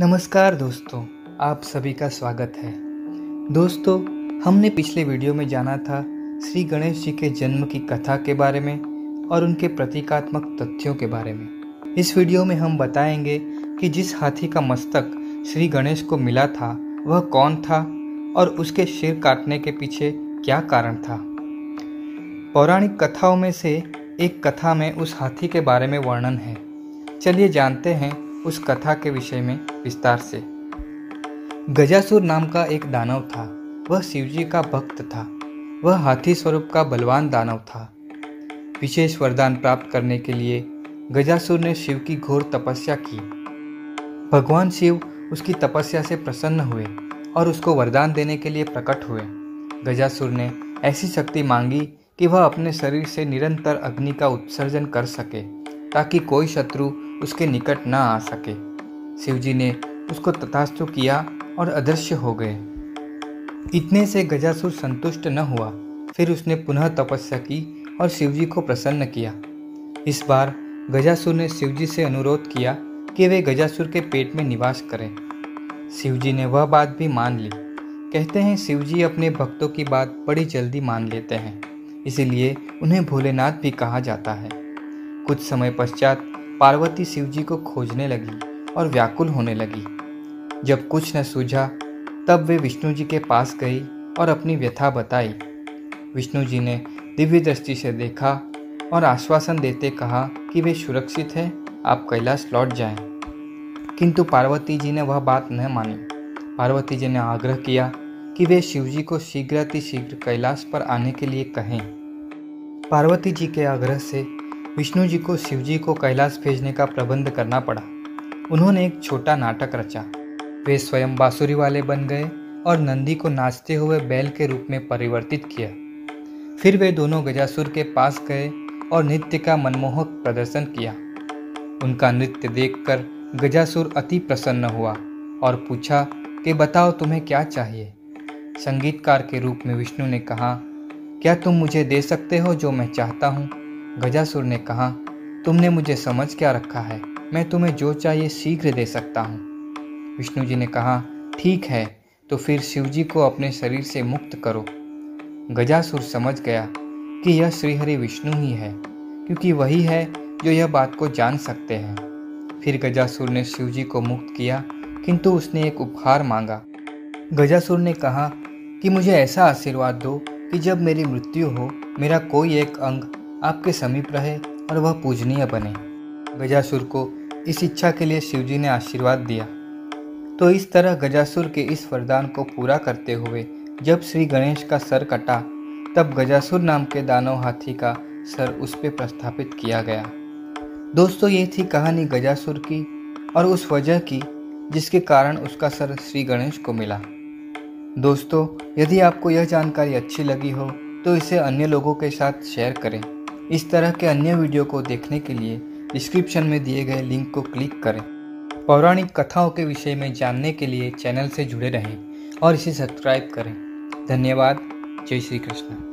नमस्कार दोस्तों, आप सभी का स्वागत है। दोस्तों, हमने पिछले वीडियो में जाना था श्री गणेश जी के जन्म की कथा के बारे में और उनके प्रतीकात्मक तथ्यों के बारे में। इस वीडियो में हम बताएँगे कि जिस हाथी का मस्तक श्री गणेश को मिला था, वह कौन था और उसके सिर काटने के पीछे क्या कारण था। पौराणिक कथाओं में से एक कथा में उस हाथी के बारे में वर्णन है। चलिए जानते हैं उस कथा के विषय में विस्तार से। गजासुर नाम का एक दानव था। वह शिवजी का भक्त था। वह हाथी स्वरूप का बलवान दानव था। विशेष वरदान प्राप्त करने के लिए गजासुर ने शिव की घोर तपस्या की। भगवान शिव उसकी तपस्या से प्रसन्न हुए और उसको वरदान देने के लिए प्रकट हुए। गजासुर ने ऐसी शक्ति मांगी कि वह अपने शरीर से निरंतर अग्नि का उत्सर्जन कर सके। ताकि कोई शत्रु उसके निकट न आ सके। शिवजी ने उसको तथास्तु किया और अदृश्य हो गए। इतने से गजासुर संतुष्ट न हुआ। फिर उसने पुनः तपस्या की और शिवजी को प्रसन्न किया। इस बार गजासुर ने शिवजी से अनुरोध किया कि वे गजासुर के पेट में निवास करें। शिवजी ने वह बात भी मान ली। कहते हैं, शिवजी अपने भक्तों की बात बड़ी जल्दी मान लेते हैं। इसीलिए उन्हें भोलेनाथ भी कहा जाता है। कुछ समय पश्चात पार्वती शिवजी को खोजने लगी और व्याकुल होने लगी। जब कुछ न सूझा, तब वे विष्णु जी के पास गई और अपनी व्यथा बताई। विष्णु जी ने दिव्य दृष्टि से देखा और आश्वासन देते कहा कि वे सुरक्षित हैं, आप कैलाश लौट जाएँ। किंतु पार्वती जी ने वह बात न मानी। पार्वती जी ने आग्रह किया कि वे शिवजी को शीघ्र शीघ्र कैलाश पर आने के लिए कहें। पार्वती जी के आग्रह से विष्णु जी को शिव जी को कैलाश भेजने का प्रबंध करना पड़ा। उन्होंने एक छोटा नाटक रचा। वे स्वयं बांसुरी वाले बन गए और नंदी को नाचते हुए बैल के रूप में परिवर्तित किया। फिर वे दोनों गजासुर के पास गए और नृत्य का मनमोहक प्रदर्शन किया। उनका नृत्य देखकर गजासुर अति प्रसन्न हुआ और पूछा कि बताओ तुम्हें क्या चाहिए? संगीतकार के रूप में विष्णु ने कहा, क्या तुम मुझे दे सकते हो जो मैं चाहता हूँ? गजासुर ने कहा, तुमने मुझे समझ क्या रखा है? मैं तुम्हें जो चाहिए शीघ्र दे सकता हूँ। विष्णु जी ने कहा, ठीक है तो फिर शिवजी को अपने शरीर से मुक्त करो। गजासुर समझ गया कि यह श्रीहरि विष्णु ही है, क्योंकि वही है जो यह बात को जान सकते हैं। फिर गजासुर ने शिवजी को मुक्त किया, किंतु उसने एक उपहार मांगा। गजासुर ने कहा कि मुझे ऐसा आशीर्वाद दो कि जब मेरी मृत्यु हो, मेरा कोई एक अंग आपके समीप रहे और वह पूजनीय बने। गजासुर को इस इच्छा के लिए शिवजी ने आशीर्वाद दिया। तो इस तरह गजासुर के इस वरदान को पूरा करते हुए जब श्री गणेश का सर कटा, तब गजासुर नाम के दानव हाथी का सर उस पर प्रस्थापित किया गया। दोस्तों, ये थी कहानी गजासुर की और उस वजह की जिसके कारण उसका सर श्री गणेश को मिला। दोस्तों, यदि आपको यह जानकारी अच्छी लगी हो तो इसे अन्य लोगों के साथ शेयर करें। इस तरह के अन्य वीडियो को देखने के लिए डिस्क्रिप्शन में दिए गए लिंक को क्लिक करें। पौराणिक कथाओं के विषय में जानने के लिए चैनल से जुड़े रहें और इसे सब्सक्राइब करें। धन्यवाद। जय श्री कृष्ण।